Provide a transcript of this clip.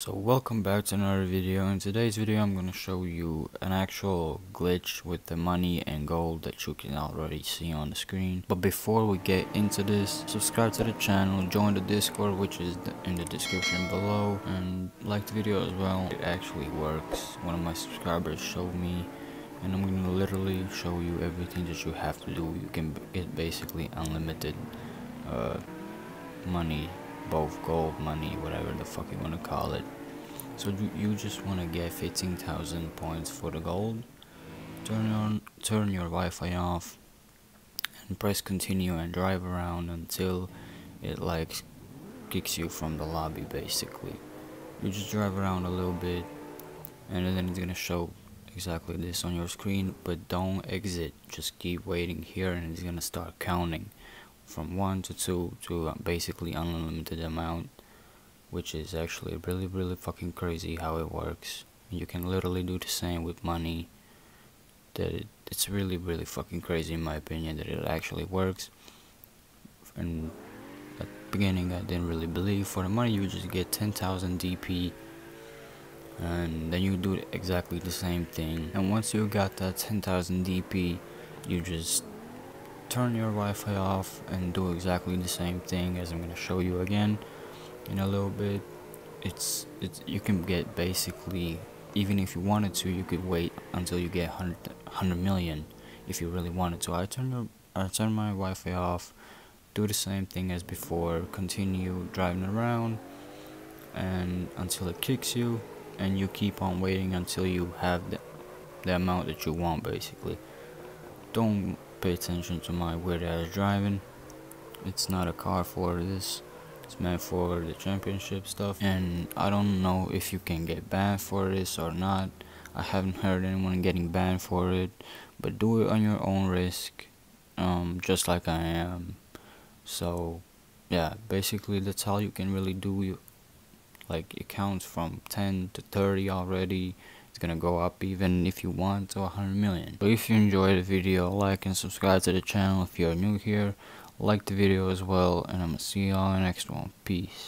So welcome back to another video. In today's video I'm going to show you an actual glitch with the money and gold that you can already see on the screen. But before we get into this, subscribe to the channel, join the discord which is in the description below and like the video as well. It actually works. One of my subscribers showed me and I'm going to literally show you everything that you have to do. You can get basically unlimited uh, money both gold money whatever the fuck you want to call it. So you, you just want to get 15,000 points for the gold. Turn on turn your Wi-Fi off and press continue and drive around until it like kicks you from the lobby basically. You just drive around a little bit and then it's gonna show exactly this on your screen but don't exit. Just keep waiting here and it's gonna start counting from 1 to 2 to uh, basically unlimited amount which is actually really really fucking crazy how it works. You can literally do the same with money. That it, it's really really fucking crazy in my opinion that it actually works. And at the beginning I didn't really believe for the money you just get 10,000 DP and then you do exactly the same thing. And once you got that 10,000 DP you just turn your Wi-Fi off and do exactly the same thing as I'm gonna show you again in a little bit. It's it's you can get basically even if you wanted to you could wait until you get 100, 100 million if you really wanted to. I turn your I turn my Wi-Fi off do the same thing as before continue driving around and until it kicks you and you keep on waiting until you have the, the amount that you want basically. Don't pay attention to my weird ass driving. It's not a car for this. It's meant for the championship stuff. And I don't know if you can get banned for this or not. I haven't heard anyone getting banned for it. But do it on your own risk. Um, just like I am. So, yeah, basically that's all you can really do. Like, it counts from 10 to 30 already it's gonna go up even if you want to 100 million. But if you enjoyed the video like and subscribe to the channel if you're new here. Like the video as well and i'm gonna see you all in the next one. Peace